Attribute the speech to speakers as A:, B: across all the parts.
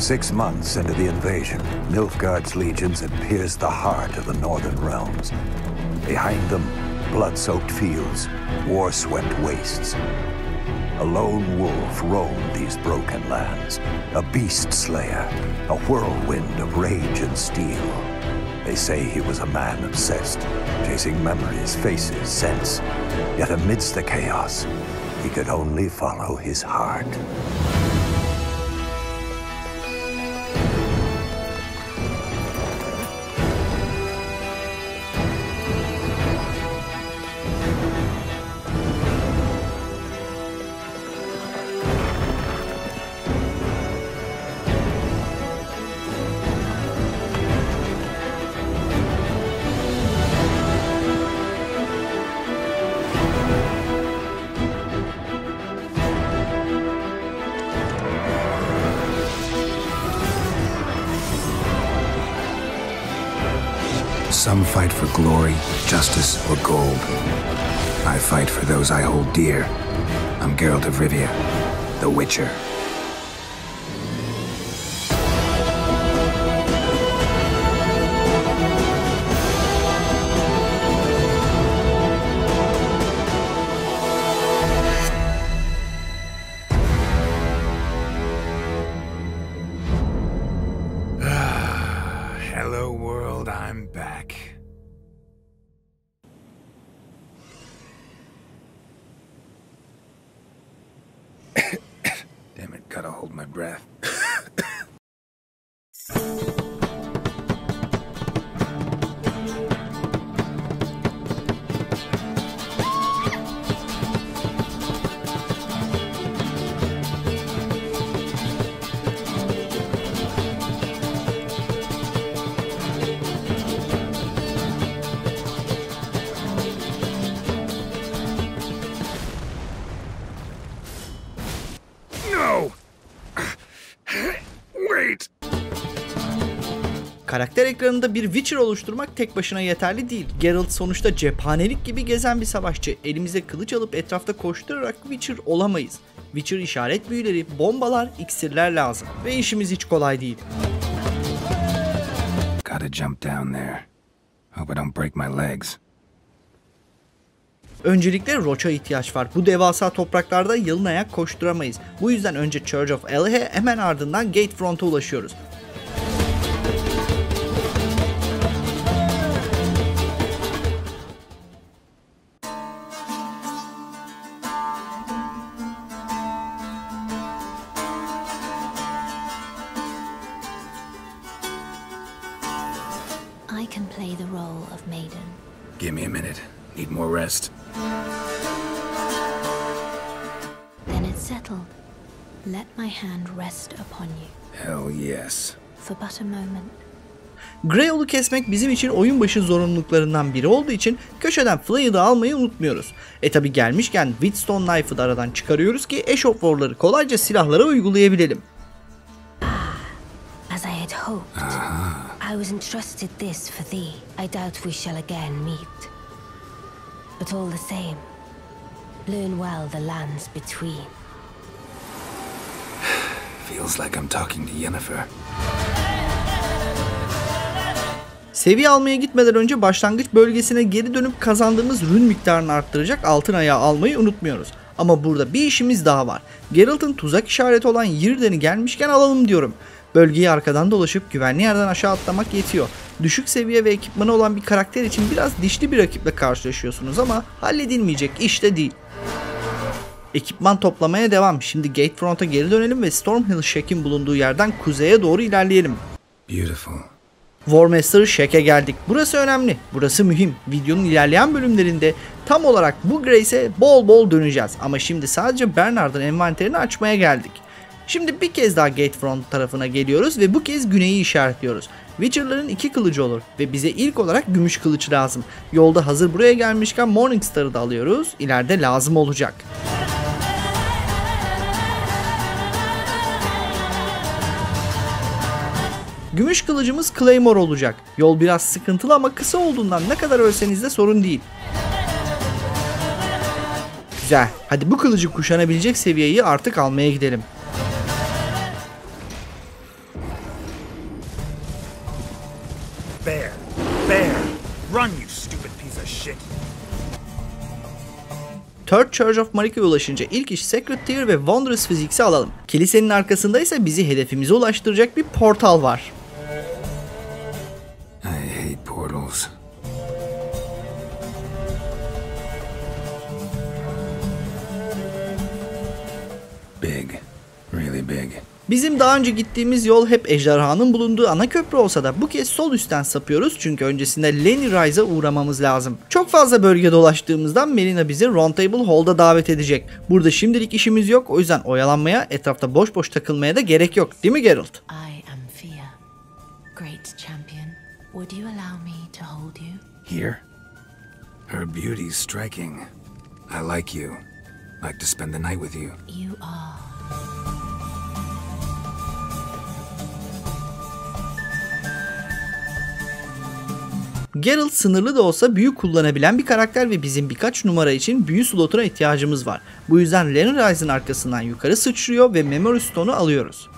A: Six months into the invasion, Nilfgaard's legions had pierced the heart of the northern realms. Behind them, blood-soaked fields, war-swept wastes. A lone wolf roamed these broken lands, a beast slayer, a whirlwind of rage and steel. They say he was a man obsessed, chasing memories, faces, scents. Yet amidst the chaos, he could only follow his heart.
B: Some fight for glory, justice, or gold. I fight for those I hold dear. I'm Geralt of Rivia, the Witcher.
C: Ekranında bir Witcher oluşturmak tek başına yeterli değil. Geralt sonuçta cephanelik gibi gezen bir savaşçı. Elimize kılıç alıp etrafta koşturarak Witcher olamayız. Witcher işaret büyüleri, bombalar, iksirler lazım. Ve işimiz hiç kolay değil.
B: Gotta jump down there. Hope I don't break my legs.
C: Öncelikle Roach'a ihtiyaç var. Bu devasa topraklarda yalın ayak koşturamayız. Bu yüzden önce Church of Elhe hemen ardından Gatefront'a ulaşıyoruz.
B: Give me a minute. Need more rest.
D: Then it's settled. Let my hand rest upon you
B: Hell yes.
D: for but a moment.
C: Greyol'u kesmek bizim için oyun başı zorunluluklarından biri olduğu için köşeden Flay'ı da almayı unutmuyoruz. E tabi gelmişken Whetstone Knife'ı da aradan çıkarıyoruz ki Ash of War'ları kolayca silahlara uygulayabilelim.
D: As I had hoped, I was entrusted this for thee. I doubt we shall again meet. But all the same, learn well the lands between.
B: Feels like I'm talking to Yennefer.
C: Seviye almaya gitmeden önce başlangıç bölgesine geri dönüp kazandığımız rün miktarını arttıracak altın ayağı almayı unutmuyoruz. Ama burada bir işimiz daha var. Geralt'ın tuzak işareti olan Yirden'i gelmişken alalım diyorum. Bölgeyi arkadan dolaşıp güvenli yerden aşağı atlamak yetiyor. Düşük seviye ve ekipmanı olan bir karakter için biraz dişli bir rakiple karşılaşıyorsunuz ama halledilmeyecek iş de değil. Ekipman toplamaya devam. Şimdi Gatefront'a geri dönelim ve Stormhill Shack'in bulunduğu yerden kuzeye doğru ilerleyelim.
B: Beautiful.
C: Warmaster Shack'e geldik. Burası önemli. Burası mühim. Videonun ilerleyen bölümlerinde tam olarak bu Grace'e bol bol döneceğiz. Ama şimdi sadece Bernard'ın envanterini açmaya geldik. Şimdi bir kez daha Gatefront tarafına geliyoruz ve bu kez güneyi işaretliyoruz. Witcher'ların iki kılıcı olur ve bize ilk olarak gümüş kılıç lazım. Yolda hazır buraya gelmişken Morningstar'ı da alıyoruz. İleride lazım olacak. Gümüş kılıcımız Claymore olacak. Yol biraz sıkıntılı ama kısa olduğundan ne kadar ölseniz de sorun değil. Güzel. Hadi bu kılıcı kuşanabilecek seviyeyi artık almaya gidelim. Third Church of Marika'ya ulaşınca ilk iş Secret Tear ve Wondrous Physics'i alalım. Kilisenin arkasında ise bizi hedefimize ulaştıracak bir portal var.
B: I hate portals. Big. Really big.
C: Bizim daha önce gittiğimiz yol hep ejderhanın bulunduğu ana köprü olsa da bu kez sol üstten sapıyoruz çünkü öncesinde Lenny Rise'a uğramamız lazım. Çok fazla bölge dolaştığımızdan Melina bizi Roundtable Hall'da davet edecek. Burada şimdilik işimiz yok o yüzden oyalanmaya, etrafta boş boş takılmaya da gerek yok değil mi Geralt?
E: I am Fia, great champion. Would you allow me to hold you?
B: Here? Her beauty's striking. I like you. Like to spend the night with you.
E: You are.
C: Geralt sınırlı da olsa büyü kullanabilen bir karakter ve bizim birkaç numara için büyü slotuna ihtiyacımız var. Bu yüzden Lenny Rise'ın arkasından yukarı sıçrıyor ve Memory Stone'u alıyoruz.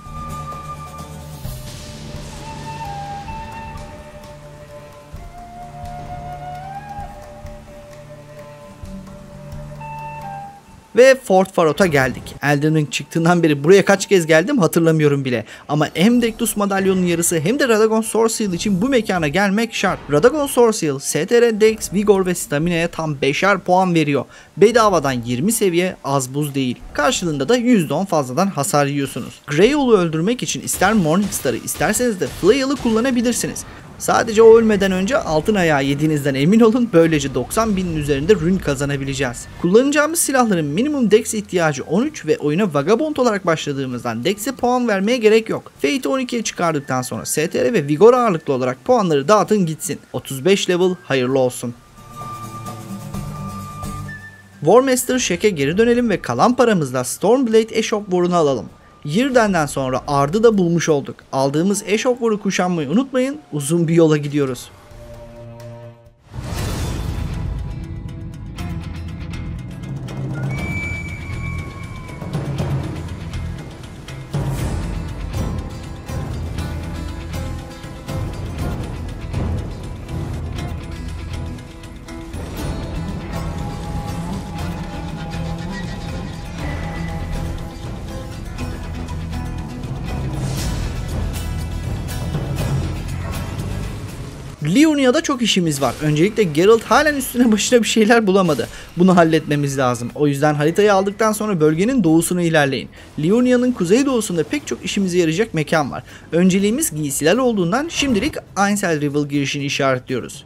C: Ve Fort Farot'a geldik. Elden Ring çıktığından beri buraya kaç kez geldim hatırlamıyorum bile. Ama hem Dectus madalyonun yarısı hem de Radagon Sword Seal için bu mekana gelmek şart. Radagon Sword Seal, STR, Dex, Vigor ve Stamina'ya tam 5'er puan veriyor. Bedavadan 20 seviye az buz değil. Karşılığında da %10 fazladan hasar yiyorsunuz. Greyol'u öldürmek için ister Morningstar'ı isterseniz de Flail'ı kullanabilirsiniz. Sadece o ölmeden önce altın ayağı yediğinizden emin olun böylece 90 binin üzerinde rün kazanabileceğiz. Kullanacağımız silahların minimum dex ihtiyacı 13 ve oyuna vagabond olarak başladığımızdan dex'e puan vermeye gerek yok. Fate'i 12'ye çıkardıktan sonra STR ve vigor ağırlıklı olarak puanları dağıtın gitsin. 35 level hayırlı olsun. Warmaster Shack'e geri dönelim ve kalan paramızla Stormblade of War'unu alalım. Yirden'den sonra Ard'ı da bulmuş olduk. Aldığımız War'u kuşanmayı unutmayın. Uzun bir yola gidiyoruz. Liurnia'da çok işimiz var. Öncelikle Geralt halen üstüne başına bir şeyler bulamadı. Bunu halletmemiz lazım. O yüzden haritayı aldıktan sonra bölgenin doğusuna ilerleyin. Liurnia'nın kuzeydoğusunda pek çok işimize yarayacak mekan var. Önceliğimiz giysiler olduğundan şimdilik Ainsel Rival girişini işaretliyoruz.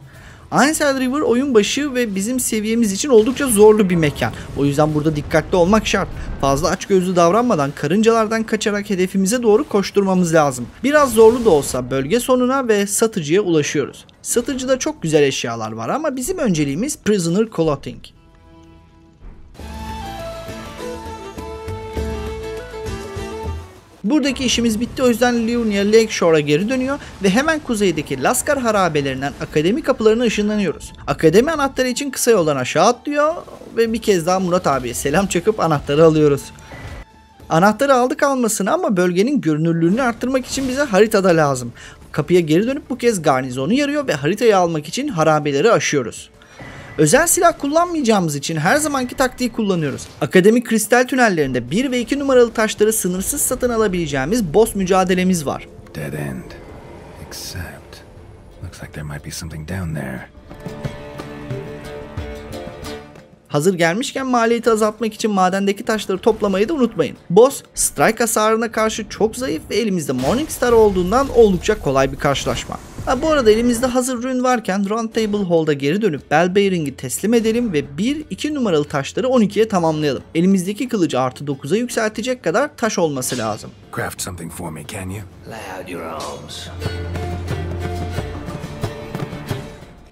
C: Ainsel River oyun başı ve bizim seviyemiz için oldukça zorlu bir mekan. O yüzden burada dikkatli olmak şart. Fazla açgözlü davranmadan karıncalardan kaçarak hedefimize doğru koşturmamız lazım. Biraz zorlu da olsa bölge sonuna ve satıcıya ulaşıyoruz. Satıcıda çok güzel eşyalar var ama bizim önceliğimiz Prisoner Clothing. Buradaki işimiz bitti o yüzden Liurnia Lakeshore'a geri dönüyor ve hemen kuzeydeki Laskar harabelerinden akademi kapılarına ışınlanıyoruz. Akademi anahtarı için kısa yoldan aşağı atlıyor ve bir kez daha Murat abiye selam çakıp anahtarı alıyoruz. Anahtarı aldık almasını ama bölgenin görünürlüğünü arttırmak için bize haritada lazım. Kapıya geri dönüp bu kez garnizonu yarıyor ve haritayı almak için harabeleri aşıyoruz. Özel silah kullanmayacağımız için her zamanki taktiği kullanıyoruz. Akademik kristal tünellerinde 1 ve 2 numaralı taşları sınırsız satın alabileceğimiz boss mücadelemiz var.
B: Dead end. Except. Looks like there might be something down there.
C: Hazır gelmişken maliyeti azaltmak için madendeki taşları toplamayı da unutmayın. Boss, strike hasarına karşı çok zayıf ve elimizde Morningstar olduğundan oldukça kolay bir karşılaşma. Ha, bu arada elimizde hazır rün varken Roundtable Hall'da geri dönüp Bell Bearing'i teslim edelim ve 1-2 numaralı taşları 12'ye tamamlayalım. Elimizdeki kılıcı artı 9'a yükseltecek kadar taş olması lazım.
B: Craft something for me, can you?
F: Lay out your arms.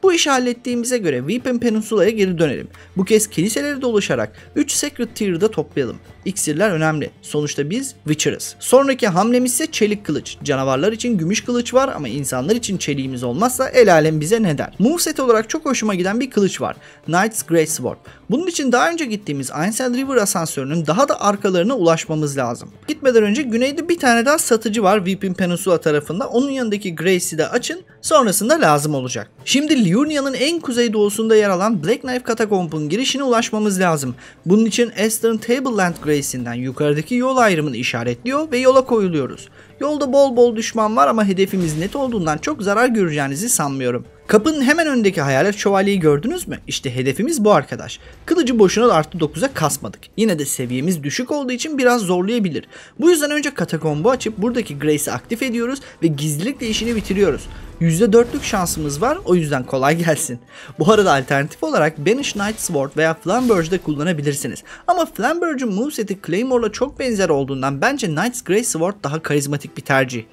C: Bu işi hallettiğimize göre Weepin Peninsula'ya geri dönelim. Bu kez kiliseleri dolaşarak 3 Secret Tier'da toplayalım. İksirler önemli. Sonuçta biz Witcher'ız. Sonraki hamlemiz ise çelik kılıç. Canavarlar için gümüş kılıç var ama insanlar için çeliğimiz olmazsa el alem bize ne der? Moveset olarak çok hoşuma giden bir kılıç var. Knight's Great Sword. Bunun için daha önce gittiğimiz Ainsel River asansörünün daha da arkalarına ulaşmamız lazım. Gitmeden önce güneyde bir tane daha satıcı var Weepin Peninsula tarafında. Onun yanındaki Grace'i de açın. Sonrasında lazım olacak. Şimdi Liurnia'nın en kuzeydoğusunda yer alan Black Knife Katakomb'un girişine ulaşmamız lazım. Bunun için Eastern Tableland Grace'inden yukarıdaki yol ayrımını işaretliyor ve yola koyuluyoruz. Yolda bol bol düşman var ama hedefimiz net olduğundan çok zarar göreceğinizi sanmıyorum. Kapının hemen önündeki hayalet şövalyeyi gördünüz mü? İşte hedefimiz bu arkadaş. Kılıcı boşuna artı 9'a kasmadık. Yine de seviyemiz düşük olduğu için biraz zorlayabilir. Bu yüzden önce katakombu açıp buradaki Grace'i aktif ediyoruz ve gizlilikle işini bitiriyoruz. %4'lük şansımız var o yüzden kolay gelsin. Bu arada alternatif olarak Banish Knight Sword veya Flamberge de kullanabilirsiniz. Ama Flamberge'ın moveseti Claymore'la çok benzer olduğundan bence Knight's Grey Sword daha karizmatik bir tercih.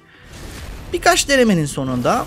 C: Birkaç denemenin sonunda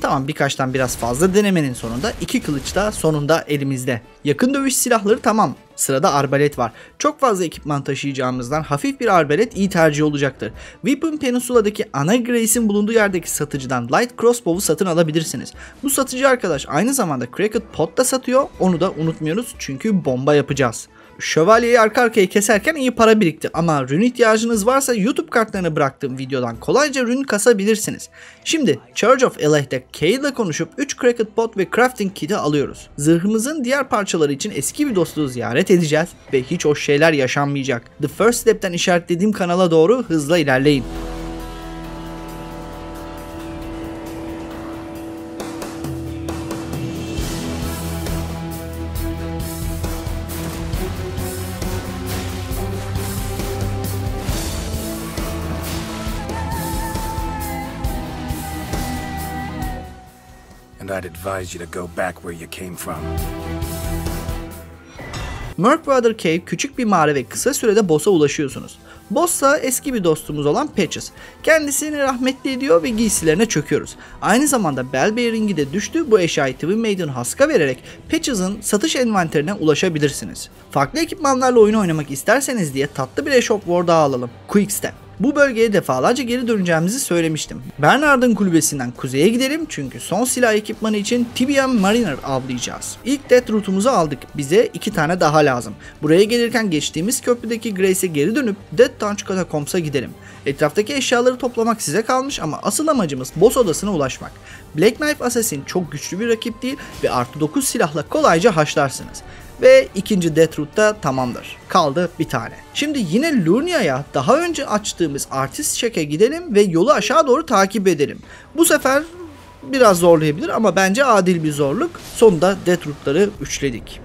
C: tamam birkaçtan biraz fazla denemenin sonunda iki kılıç da sonunda elimizde. Yakın dövüş silahları tamam. Sırada arbalet var. Çok fazla ekipman taşıyacağımızdan hafif bir arbalet iyi tercih olacaktır. Weapon Peninsula'daki ana Grace'in bulunduğu yerdeki satıcıdan Light Crossbow'u satın alabilirsiniz. Bu satıcı arkadaş aynı zamanda Cracked Pot da satıyor. Onu da unutmuyoruz çünkü bomba yapacağız. Şövalyeyi arka arkaya keserken iyi para birikti ama rün ihtiyacınız varsa YouTube kartlarını bıraktığım videodan kolayca rün kasabilirsiniz. Şimdi Charge of Elah'te Kay ile konuşup 3 Cracked Pot ve Crafting Kit'i alıyoruz. Zırhımızın diğer parçaları için eski bir dostluğu ziyaret edeceğiz ve hiç hoş şeyler yaşanmayacak. The First Step'ten işaretlediğim kanala doğru hızla ilerleyin.
B: And I'd advise you to go back where you came from.
C: Murkwater Cave küçük bir mağara ve kısa sürede boss'a ulaşıyorsunuz. Boss'a eski bir dostumuz olan Patches. Kendisini rahmetli ediyor ve giysilerine çöküyoruz. Aynı zamanda Bell Bearing'i de düştü bu eşyayı Twin Maiden Husk'a vererek Patches'ın satış envanterine ulaşabilirsiniz. Farklı ekipmanlarla oyun oynamak isterseniz diye tatlı bir War daha alalım. Quickstep. Bu bölgeye defalarca geri döneceğimizi söylemiştim. Bernard'ın kulübesinden kuzeye gidelim çünkü son silah ekipmanı için Tibian Mariner avlayacağız. İlk death root'umuzu aldık. Bize iki tane daha lazım. Buraya gelirken geçtiğimiz köprüdeki Grace'e geri dönüp Death Touch Catacombs'a gidelim. Etraftaki eşyaları toplamak size kalmış ama asıl amacımız boss odasına ulaşmak. Black Knife Assassin çok güçlü bir rakip değil ve artı 9 silahla kolayca haşlarsınız. Ve ikinci Death Root da tamamdır. Kaldı bir tane. Şimdi yine Lurnia'ya daha önce açtığımız Artist Check'e gidelim ve yolu aşağı doğru takip edelim. Bu sefer biraz zorlayabilir ama bence adil bir zorluk. Sonunda Death Root'ları üçledik.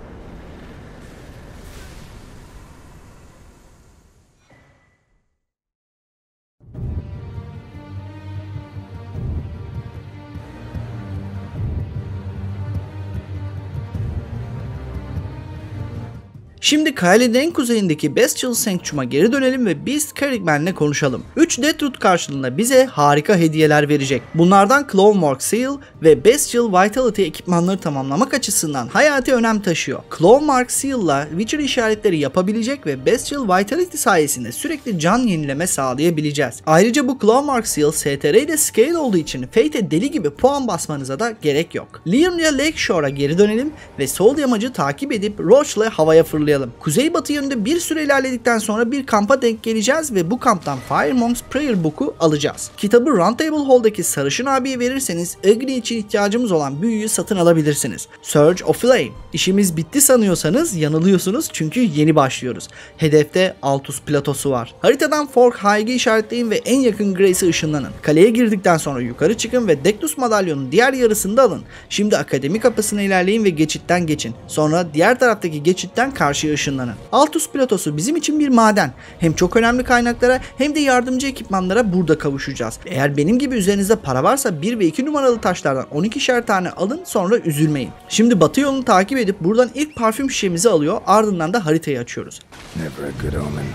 C: Şimdi Kyle'in en kuzeyindeki Bestial Sanctum'a geri dönelim ve Beast Carrickman'le konuşalım. 3 Deathroot karşılığında bize harika hediyeler verecek. Bunlardan Clawmark Seal ve Bestial Vitality ekipmanları tamamlamak açısından hayati önem taşıyor. Clawmark Seal'la Witcher işaretleri yapabilecek ve Bestial Vitality sayesinde sürekli can yenileme sağlayabileceğiz. Ayrıca bu Clawmark Seal STR ile scale olduğu için Fate'e deli gibi puan basmanıza da gerek yok. Liurnia Lakeshore'a geri dönelim ve sol yamacı takip edip Roach'la havaya fırlayalım hatırlayalım. Kuzeybatı yönünde bir süre ilerledikten sonra bir kampa denk geleceğiz ve bu kamptan Firemonk's Prayer Book'u alacağız. Kitabı Roundtable Hall'daki sarışın abiye verirseniz Agni için ihtiyacımız olan büyüyü satın alabilirsiniz. Surge of Flame. İşimiz bitti sanıyorsanız yanılıyorsunuz çünkü yeni başlıyoruz. Hedefte Altus platosu var. Haritadan Fork High'ı işaretleyin ve en yakın Grace'e ışınlanın. Kaleye girdikten sonra yukarı çıkın ve Dectus madalyonun diğer yarısını da alın. Şimdi akademi kapısına ilerleyin ve geçitten geçin. Sonra diğer taraftaki geçitten karşıya ışınlanın. Altus platosu bizim için bir maden. Hem çok önemli kaynaklara hem de yardımcı ekipmanlara burada kavuşacağız. Eğer benim gibi üzerinizde para varsa 1 ve 2 numaralı taşlardan 12'şer tane alın sonra üzülmeyin. Şimdi batı yolunu takip edip buradan ilk parfüm şişemizi alıyor ardından da haritayı açıyoruz.
B: Never a good omen.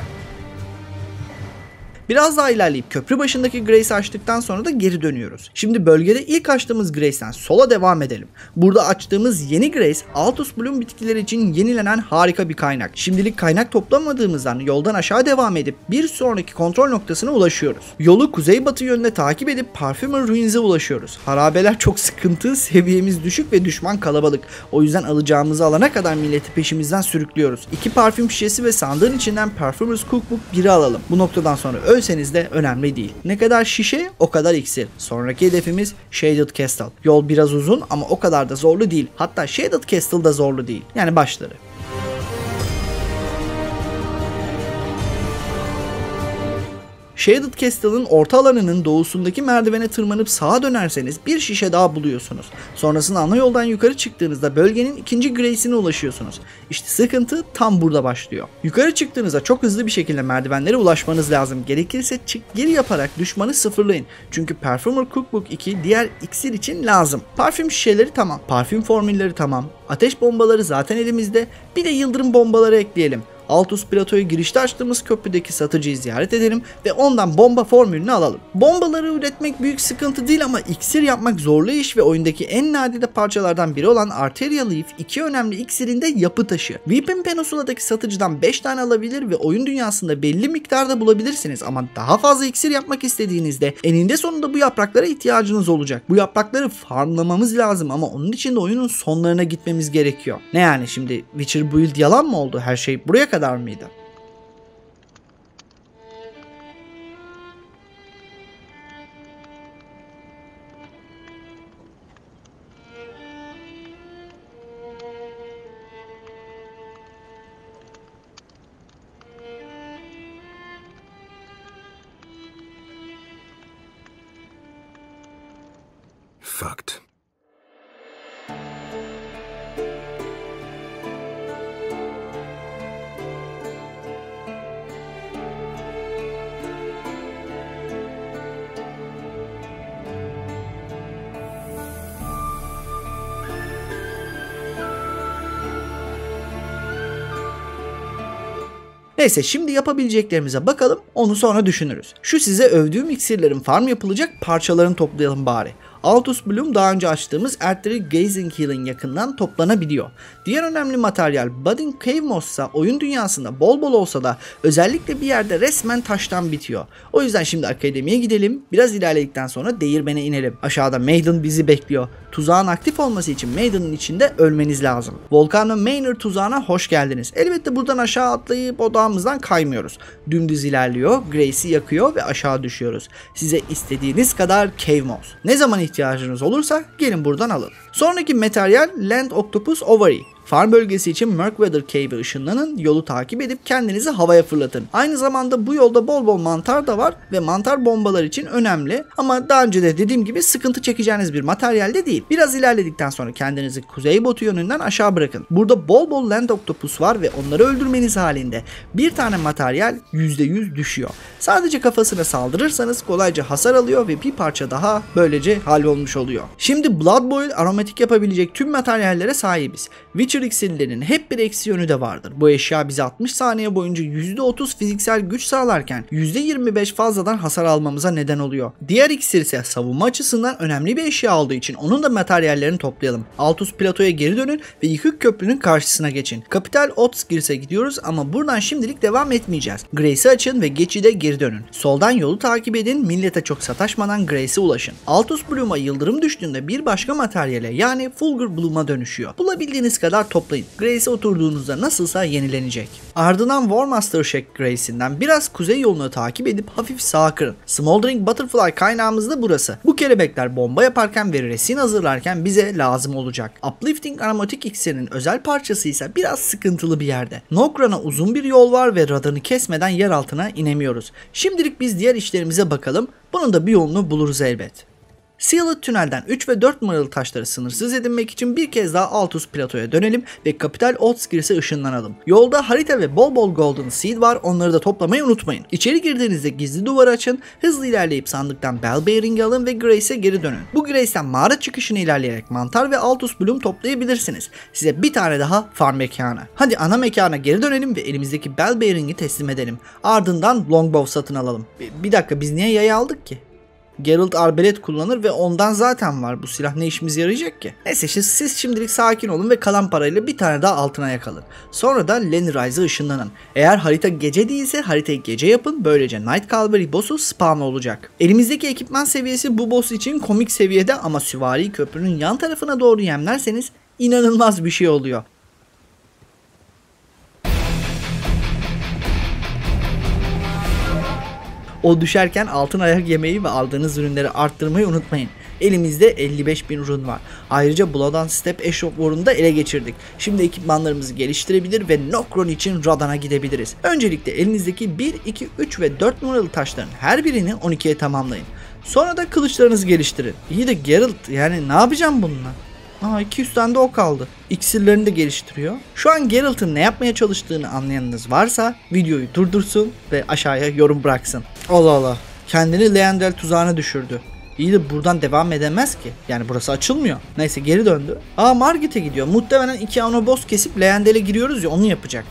C: Biraz daha ilerleyip köprü başındaki Grace'i açtıktan sonra da geri dönüyoruz. Şimdi bölgede ilk açtığımız Grace'den sola devam edelim. Burada açtığımız yeni Grace, Altus Bloom bitkileri için yenilenen harika bir kaynak. Şimdilik kaynak toplamadığımızdan yoldan aşağı devam edip bir sonraki kontrol noktasına ulaşıyoruz. Yolu kuzeybatı yönüne takip edip Parfumer Ruins'e ulaşıyoruz. Harabeler çok sıkıntı, seviyemiz düşük ve düşman kalabalık. O yüzden alacağımızı alana kadar milleti peşimizden sürüklüyoruz. İki parfüm şişesi ve sandığın içinden Parfumer's Cookbook 1'i alalım. Bu noktadan sonra Ölseniz de önemli değil. Ne kadar şişe o kadar iksir. Sonraki hedefimiz Shaded Castle. Yol biraz uzun ama o kadar da zorlu değil. Hatta Shaded Castle da zorlu değil. Yani başları. Shaded Castle'ın orta alanının doğusundaki merdivene tırmanıp sağa dönerseniz bir şişe daha buluyorsunuz. Sonrasında ana yoldan yukarı çıktığınızda bölgenin ikinci Grace'ine ulaşıyorsunuz. İşte sıkıntı tam burada başlıyor. Yukarı çıktığınızda çok hızlı bir şekilde merdivenlere ulaşmanız lazım. Gerekirse çık geri yaparak düşmanı sıfırlayın. Çünkü Perfumer Cookbook 2 diğer iksir için lazım. Parfüm şişeleri tamam. Parfüm formülleri tamam. Ateş bombaları zaten elimizde. Bir de yıldırım bombaları ekleyelim. Altus Plato'ya girişte açtığımız köprüdeki satıcıyı ziyaret edelim ve ondan bomba formülünü alalım. Bombaları üretmek büyük sıkıntı değil ama iksir yapmak zorlu iş ve oyundaki en nadide parçalardan biri olan Arteria Leaf iki önemli iksirin de yapı taşı. Weepin Peninsula'daki satıcıdan 5 tane alabilir ve oyun dünyasında belli miktarda bulabilirsiniz ama daha fazla iksir yapmak istediğinizde eninde sonunda bu yapraklara ihtiyacınız olacak. Bu yaprakları farmlamamız lazım ama onun için de oyunun sonlarına gitmemiz gerekiyor. Ne yani şimdi Witcher build yalan mı oldu? Her şey buraya kadar kadar
B: mıydı?
C: Neyse şimdi yapabileceklerimize bakalım onu sonra düşünürüz. Şu size övdüğüm iksirlerin farm yapılacak parçalarını toplayalım bari. Altus Bloom daha önce açtığımız Ertleri Gazing Hill'in yakından toplanabiliyor. Diğer önemli materyal Budding Cave Moss'sa oyun dünyasında bol bol olsa da özellikle bir yerde resmen taştan bitiyor. O yüzden şimdi akademiye gidelim. Biraz ilerledikten sonra değirmene inelim. Aşağıda Maiden bizi bekliyor. Tuzağın aktif olması için Maiden'ın içinde ölmeniz lazım. Volcano Manor tuzağına hoş geldiniz. Elbette buradan aşağı atlayıp odağımızdan kaymıyoruz. Dümdüz ilerliyor, Grace'i yakıyor ve aşağı düşüyoruz. Size istediğiniz kadar Cave Moss. Ne zaman ihtiyacınız olursa gelin buradan alın. Sonraki materyal Land Octopus Ovary. Farm bölgesi için Merkweather Cave'e ışınlanın, yolu takip edip kendinizi havaya fırlatın. Aynı zamanda bu yolda bol bol mantar da var ve mantar bombalar için önemli ama daha önce de dediğim gibi sıkıntı çekeceğiniz bir materyal de değil. Biraz ilerledikten sonra kendinizi kuzeybatı yönünden aşağı bırakın. Burada bol bol Land Octopus var ve onları öldürmeniz halinde bir tane materyal %100 düşüyor. Sadece kafasına saldırırsanız kolayca hasar alıyor ve bir parça daha böylece hallolmuş oluyor. Şimdi Blood Boil aromatik yapabilecek tüm materyallere sahibiz. Witcher iksirlerinin hep bir eksi yönü de vardır. Bu eşya bize 60 saniye boyunca %30 fiziksel güç sağlarken %25 fazladan hasar almamıza neden oluyor. Diğer iksir ise savunma açısından önemli bir eşya olduğu için onun da materyallerini toplayalım. Altus platoya geri dönün ve yıkık köprünün karşısına geçin. Kapital Otskir'e gidiyoruz ama buradan şimdilik devam etmeyeceğiz. Grace'i açın ve geçide geri dönün. Soldan yolu takip edin, millete çok sataşmadan Grace'e ulaşın. Altus Bloom'a yıldırım düştüğünde bir başka materyale yani Fulgur Bloom'a dönüşüyor. Bulabildiğiniz kadar toplayın. Grace'e oturduğunuzda nasılsa yenilenecek. Ardından Warmaster Shack Grace'inden biraz kuzey yolunu takip edip hafif sağa kırın. Smoldering Butterfly kaynağımız da burası. Bu kelebekler bomba yaparken ve resin hazırlarken bize lazım olacak. Uplifting Aromatic iksirin özel parçası ise biraz sıkıntılı bir yerde. Nokran'a uzun bir yol var ve radarını kesmeden yer altına inemiyoruz. Şimdilik biz diğer işlerimize bakalım. Bunun da bir yolunu buluruz elbet. Sealed tünelden 3 ve 4 numaralı taşları sınırsız edinmek için bir kez daha Altus platoya dönelim ve Kapital Otskirs'e ışınlanalım. Yolda harita ve bol bol Golden Seed var onları da toplamayı unutmayın. İçeri girdiğinizde gizli duvar açın, hızlı ilerleyip sandıktan Bell Bearing'i alın ve Grace'e geri dönün. Bu Grace'den mağara çıkışını ilerleyerek mantar ve Altus Bloom toplayabilirsiniz. Size bir tane daha farm mekanı. Hadi ana mekana geri dönelim ve elimizdeki Bell Bearing'i teslim edelim. Ardından Longbow satın alalım. Bir, bir dakika biz niye yayı aldık ki? Geralt arbelet kullanır ve ondan zaten var. Bu silah ne işimize yarayacak ki? Neyse siz, siz şimdilik sakin olun ve kalan parayla bir tane daha altına yakalın. Sonra da Lenny Rise'a ışınlanın. Eğer harita gece değilse haritayı gece yapın. Böylece Night Calvary boss'u spawn olacak. Elimizdeki ekipman seviyesi bu boss için komik seviyede ama süvari köprünün yan tarafına doğru yemlerseniz inanılmaz bir şey oluyor. O düşerken altın ayak yemeyi ve aldığınız ürünleri arttırmayı unutmayın. Elimizde 55 bin ürün var. Ayrıca Blood and Step War'unu da ele geçirdik. Şimdi ekipmanlarımızı geliştirebilir ve Nokron için Radan'a gidebiliriz. Öncelikle elinizdeki 1, 2, 3 ve 4 numaralı taşların her birini 12'ye tamamlayın. Sonra da kılıçlarınızı geliştirin. İyi de Geralt yani ne yapacağım bununla? Aa 200 tane de o kaldı. İksirlerini de geliştiriyor. Şu an Geralt'ın ne yapmaya çalıştığını anlayanınız varsa videoyu durdursun ve aşağıya yorum bıraksın. Allah Allah. Kendini Leandel tuzağına düşürdü. İyi de buradan devam edemez ki. Yani burası açılmıyor. Neyse geri döndü. Aa Margit'e gidiyor. Muhtemelen iki ana boss kesip Leandel'e giriyoruz ya onu yapacak.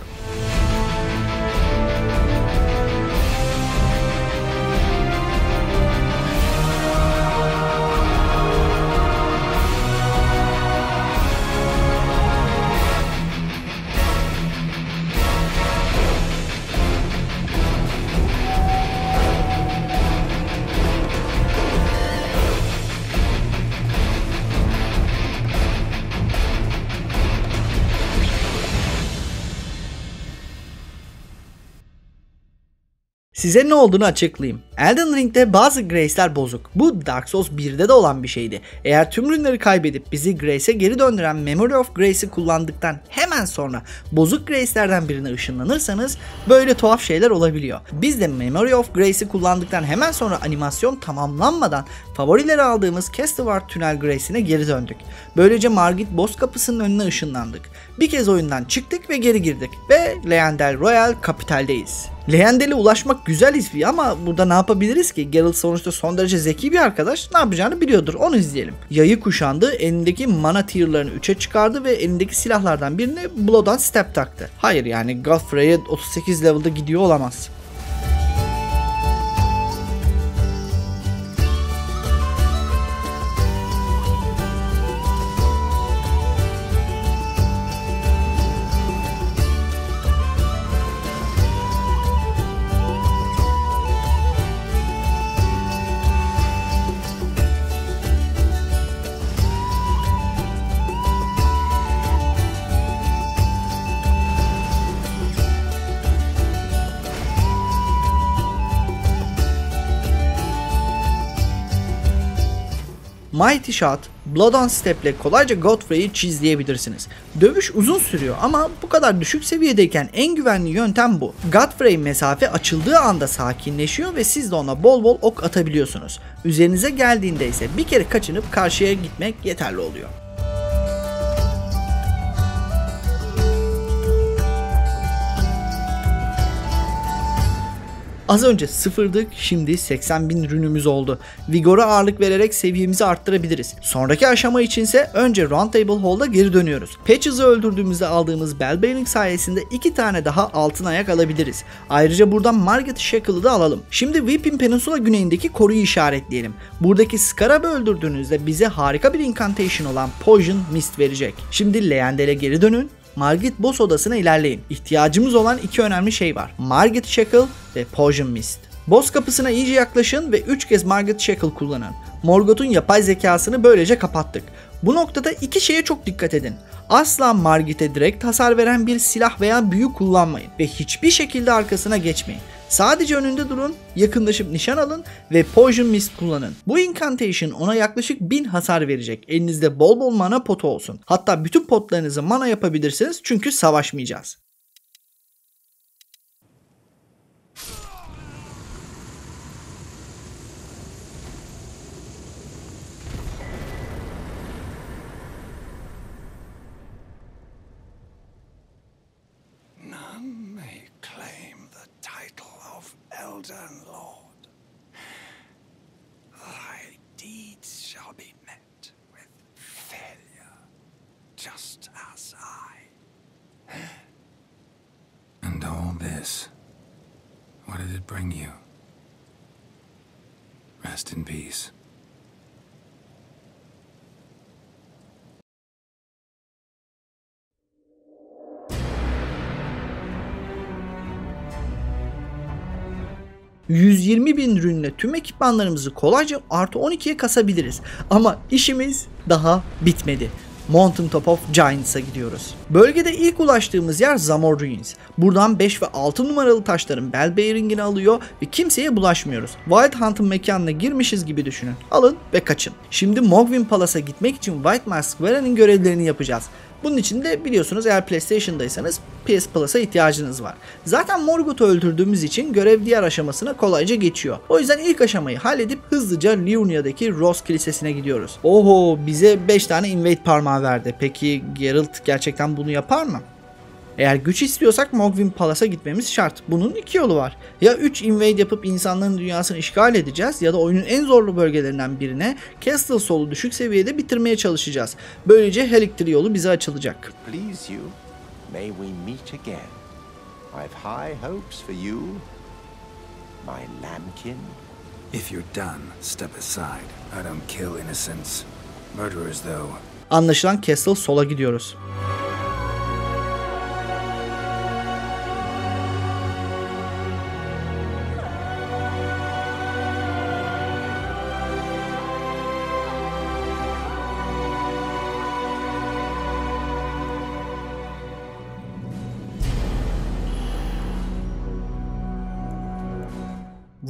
C: Size ne olduğunu açıklayayım. Elden Ring'de bazı Grace'ler bozuk. Bu Dark Souls 1'de de olan bir şeydi. Eğer tüm ürünleri kaybedip bizi Grace'e geri döndüren Memory of Grace'i kullandıktan hemen sonra bozuk Grace'lerden birine ışınlanırsanız böyle tuhaf şeyler olabiliyor. Biz de Memory of Grace'i kullandıktan hemen sonra animasyon tamamlanmadan favorileri aldığımız Castaward Tünel Grace'ine geri döndük. Böylece Margit boss kapısının önüne ışınlandık. Bir kez oyundan çıktık ve geri girdik ve Leandel Royal Kapital'deyiz. Leyendel'e ulaşmak güzel ismi ama burada ne yapabiliriz ki? Geralt sonuçta son derece zeki bir arkadaş. Ne yapacağını biliyordur. Onu izleyelim. Yayı kuşandı, elindeki mana tier'larını 3'e çıkardı ve elindeki silahlardan birine Blood and Step taktı. Hayır yani Godfrey'e 38 level'da gidiyor olamaz. Mighty Shot, Blood on Step ile kolayca Godfrey'i çizleyebilirsiniz. Dövüş uzun sürüyor ama bu kadar düşük seviyedeyken en güvenli yöntem bu. Godfrey mesafe açıldığı anda sakinleşiyor ve siz de ona bol bol ok atabiliyorsunuz. Üzerinize geldiğinde ise bir kere kaçınıp karşıya gitmek yeterli oluyor. Az önce sıfırdık şimdi 80 bin rünümüz oldu. Vigor'a ağırlık vererek seviyemizi arttırabiliriz. Sonraki aşama içinse önce Roundtable Hall'da geri dönüyoruz. Patches'ı öldürdüğümüzde aldığımız Bellbailing sayesinde iki tane daha altın ayak alabiliriz. Ayrıca buradan Margit Shackle'ı da alalım. Şimdi Weeping Peninsula güneyindeki koruyu işaretleyelim. Buradaki Scarab'ı öldürdüğünüzde bize harika bir incantation olan Poison Mist verecek. Şimdi Leyendel'e geri dönün Margit boss odasına ilerleyin. İhtiyacımız olan iki önemli şey var. Margit Shackle ve Poison Mist. Boss kapısına iyice yaklaşın ve 3 kez Margit Shackle kullanın. Morgoth'un yapay zekasını böylece kapattık. Bu noktada iki şeye çok dikkat edin. Asla Margit'e direkt hasar veren bir silah veya büyü kullanmayın ve hiçbir şekilde arkasına geçmeyin. Sadece önünde durun, yakınlaşıp nişan alın ve Poison Mist kullanın. Bu incantation ona yaklaşık 1000 hasar verecek. Elinizde bol bol mana potu olsun. Hatta bütün potlarınızı mana yapabilirsiniz çünkü savaşmayacağız.
A: Elden Lord. Thy deeds shall be met with failure, just as I.
B: And all this, what did it bring you? Rest in peace.
C: ...120 bin ürünle tüm ekipmanlarımızı kolayca artı 12'ye kasabiliriz. Ama işimiz daha bitmedi. Mountain Top of Giants'a gidiyoruz. Bölgede ilk ulaştığımız yer Zamor Ruins. Buradan 5 ve 6 numaralı taşların bell bearing'ini alıyor ve kimseye bulaşmıyoruz. Wild Hunt'ın mekanına girmişiz gibi düşünün. Alın ve kaçın. Şimdi Mogwin Palace'a gitmek için White Mask Vera'nın görevlerini yapacağız. Bunun için de biliyorsunuz eğer PlayStation'daysanız PS Plus'a ihtiyacınız var. Zaten Morgoth'u öldürdüğümüz için görev diğer aşamasına kolayca geçiyor. O yüzden ilk aşamayı halledip hızlıca Liurnia'daki Rose Kilisesi'ne gidiyoruz. Oho bize 5 tane invade parmağı verdi. Peki Geralt gerçekten bunu yapar mı? Eğer güç istiyorsak Mogwin Palace'a gitmemiz şart. Bunun iki yolu var. Ya 3 invade yapıp insanların dünyasını işgal edeceğiz ya da oyunun en zorlu bölgelerinden birine Castle Soul'u düşük seviyede bitirmeye çalışacağız. Böylece Helix yolu bize açılacak.
F: please you, may we meet again. I've high hopes for you, my lambkin.
B: If you're done, step aside. I don't kill innocents. Murderers, though.
C: Anlaşılan Castle Soul'a gidiyoruz.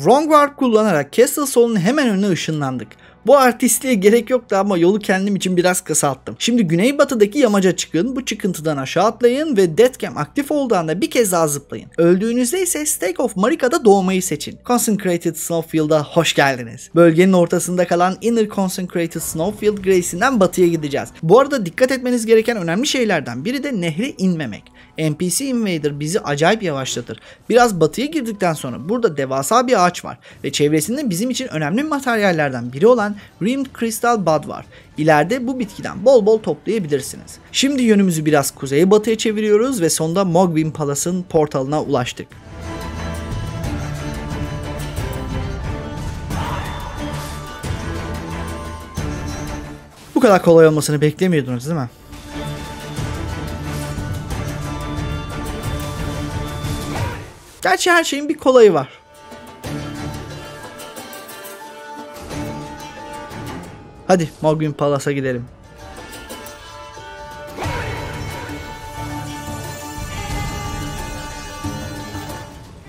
C: Wrong Warp kullanarak Castle Soul'un hemen önüne ışınlandık. Bu artistliğe gerek yoktu ama yolu kendim için biraz kısalttım. Şimdi güneybatıdaki yamaca çıkın, bu çıkıntıdan aşağı atlayın ve Deathcam aktif olduğunda bir kez daha zıplayın. Öldüğünüzde ise Stake of Marika'da doğmayı seçin. Concentrated Snowfield'a hoş geldiniz. Bölgenin ortasında kalan Inner Concentrated Snowfield Grace'inden batıya gideceğiz. Bu arada dikkat etmeniz gereken önemli şeylerden biri de nehre inmemek. NPC Invader bizi acayip yavaşlatır. Biraz batıya girdikten sonra burada devasa bir ağaç var ve çevresinde bizim için önemli materyallerden biri olan Rimmed Crystal Bud var. İleride bu bitkiden bol bol toplayabilirsiniz. Şimdi yönümüzü biraz kuzeye batıya çeviriyoruz ve sonunda Mogwin Palace'ın portalına ulaştık. Bu kadar kolay olmasını beklemiyordunuz değil mi? Gerçi her şeyin bir kolayı var. Hadi Mogwin Palace'a gidelim.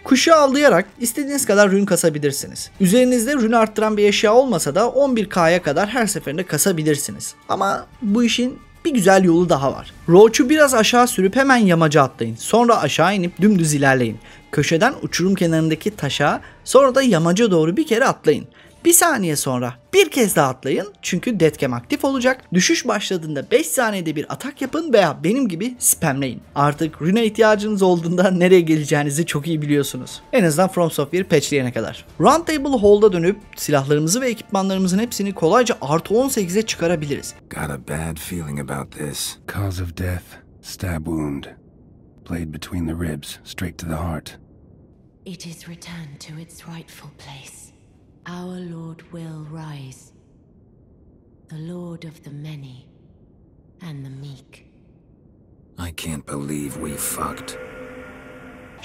C: Kuşu avlayarak istediğiniz kadar rün kasabilirsiniz. Üzerinizde rün arttıran bir eşya olmasa da 11K'ya kadar her seferinde kasabilirsiniz. Ama bu işin bir güzel yolu daha var. Roach'u biraz aşağı sürüp hemen yamaca atlayın. Sonra aşağı inip dümdüz ilerleyin. Köşeden uçurum kenarındaki taşa sonra da yamaca doğru bir kere atlayın. Bir saniye sonra bir kez daha atlayın çünkü deathcam aktif olacak. Düşüş başladığında 5 saniyede bir atak yapın veya benim gibi spamleyin. Artık rune ihtiyacınız olduğunda nereye geleceğinizi çok iyi biliyorsunuz. En azından From Software patchleyene kadar. Roundtable Hall'da dönüp silahlarımızı ve ekipmanlarımızın hepsini kolayca artı 18'e çıkarabiliriz.
B: Got a bad feeling about this. Cause of death, stab wound. Blade between the ribs, straight to the heart.
E: It is returned to its rightful place. Our Lord will rise. The Lord of the many and the meek.
B: I can't believe we fucked.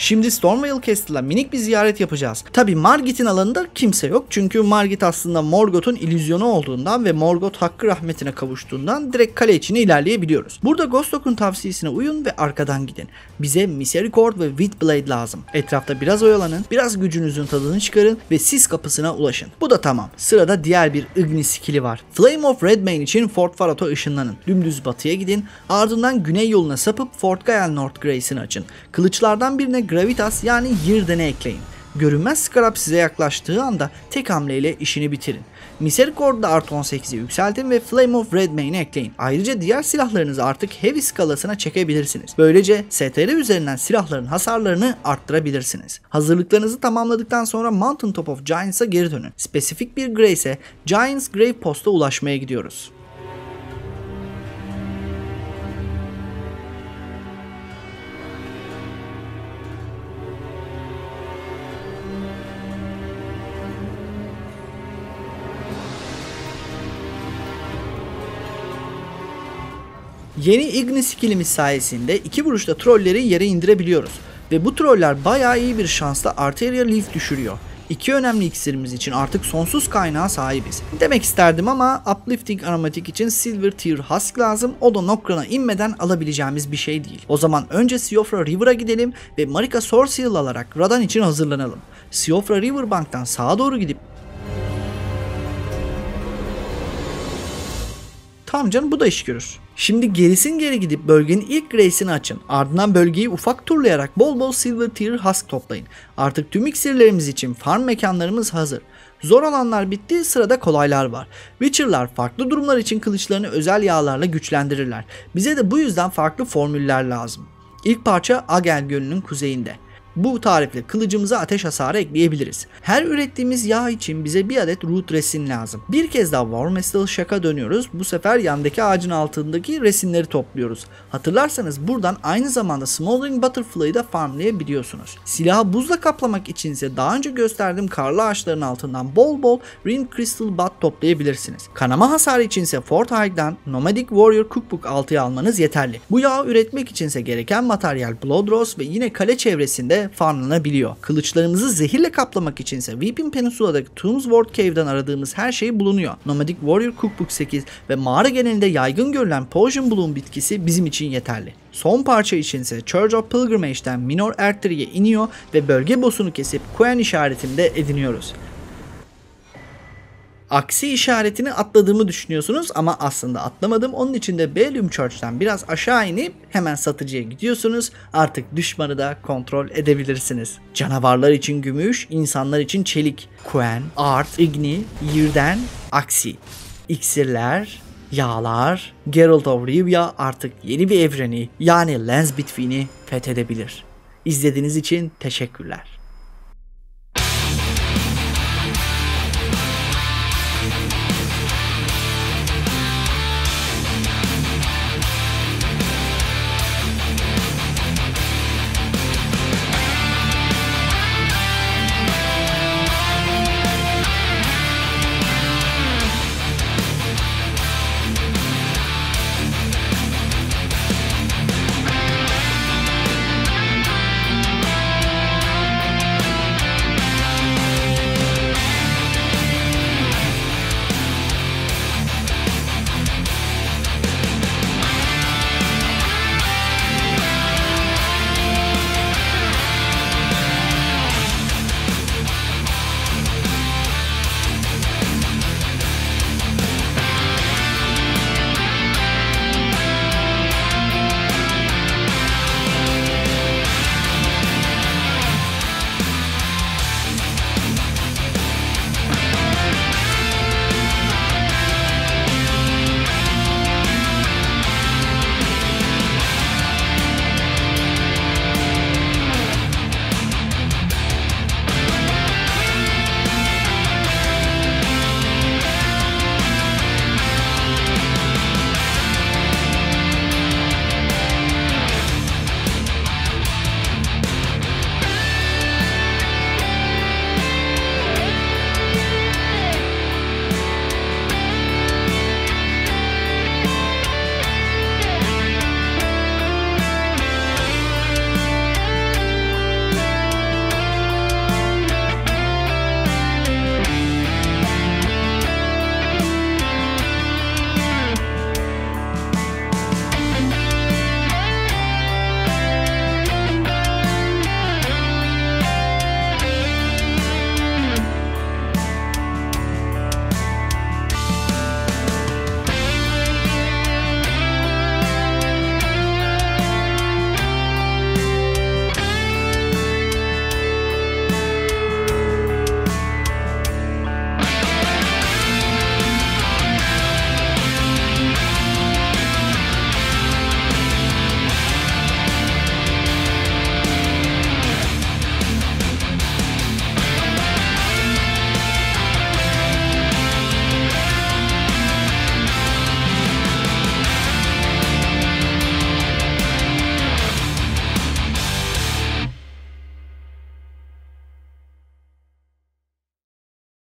C: Şimdi Stormvale Castle'a minik bir ziyaret yapacağız. Tabi Margit'in alanında kimse yok çünkü Margit aslında Morgoth'un illüzyonu olduğundan ve Morgoth hakkı rahmetine kavuştuğundan direkt kale içine ilerleyebiliyoruz. Burada Ghostlock'un tavsiyesine uyun ve arkadan gidin. Bize Misericord ve Witblade lazım. Etrafta biraz oyalanın, biraz gücünüzün tadını çıkarın ve sis kapısına ulaşın. Bu da tamam. Sırada diğer bir Igni skill'i var. Flame of Redmane için Fort Faroth'a ışınlanın. Dümdüz batıya gidin. Ardından güney yoluna sapıp Fort Gael North Grace'ini açın. Kılıçlardan birine Gravitas yani Yirden'i ekleyin. Görünmez Scarab size yaklaştığı anda tek hamleyle işini bitirin. Misericord'da artı 18'i yükseltin ve Flame of Redmane'i ekleyin. Ayrıca diğer silahlarınızı artık Heavy skalasına çekebilirsiniz. Böylece STR üzerinden silahların hasarlarını arttırabilirsiniz. Hazırlıklarınızı tamamladıktan sonra Mountain Top of Giants'a geri dönün. Spesifik bir Grace'e Giants Grave Post'a ulaşmaya gidiyoruz. Yeni Ignis skillimiz sayesinde iki vuruşta trolleri yere indirebiliyoruz. Ve bu troller bayağı iyi bir şansla Arteria Leaf düşürüyor. İki önemli iksirimiz için artık sonsuz kaynağa sahibiz. Demek isterdim ama Uplifting Aromatik için Silver Tear Husk lazım. O da Nokran'a inmeden alabileceğimiz bir şey değil. O zaman önce Siofra River'a gidelim ve Marika Source Seal alarak Radan için hazırlanalım. Siofra River Bank'tan sağa doğru gidip Tamam canım bu da iş görür. Şimdi gerisin geri gidip bölgenin ilk grace'ini açın. Ardından bölgeyi ufak turlayarak bol bol Silver Tier husk toplayın. Artık tüm iksirlerimiz için farm mekanlarımız hazır. Zor olanlar bitti, sırada kolaylar var. Witcher'lar farklı durumlar için kılıçlarını özel yağlarla güçlendirirler. Bize de bu yüzden farklı formüller lazım. İlk parça Agel Gölü'nün kuzeyinde. Bu tarifle kılıcımıza ateş hasarı ekleyebiliriz. Her ürettiğimiz yağ için bize bir adet root resin lazım. Bir kez daha War Mestal şaka dönüyoruz. Bu sefer yandaki ağacın altındaki resimleri topluyoruz. Hatırlarsanız buradan aynı zamanda Smoldering Butterfly'ı da farmlayabiliyorsunuz. Silahı buzla kaplamak içinse daha önce gösterdiğim karlı ağaçların altından bol bol Ring Crystal Bud toplayabilirsiniz. Kanama hasarı içinse Fort High'dan Nomadic Warrior Cookbook 6'yı almanız yeterli. Bu yağı üretmek içinse gereken materyal Blood Rose ve yine kale çevresinde farmlanabiliyor. Kılıçlarımızı zehirle kaplamak içinse Weeping Peninsula'daki Tombsword Cave'den aradığımız her şey bulunuyor. Nomadic Warrior Cookbook 8 ve mağara genelinde yaygın görülen Potion Bloom bitkisi bizim için yeterli. Son parça içinse Church of Pilgrimage'den Minor Erdtree'ye iniyor ve bölge boss'unu kesip Queen işaretinde ediniyoruz aksi işaretini atladığımı düşünüyorsunuz ama aslında atlamadım. Onun için de Bellum Church'tan biraz aşağı inip hemen satıcıya gidiyorsunuz. Artık düşmanı da kontrol edebilirsiniz. Canavarlar için gümüş, insanlar için çelik. Quen, Art, Igni, Yirden, Aksi. İksirler, yağlar, Geralt of Rivia artık yeni bir evreni yani Lens Between'i fethedebilir. İzlediğiniz için teşekkürler.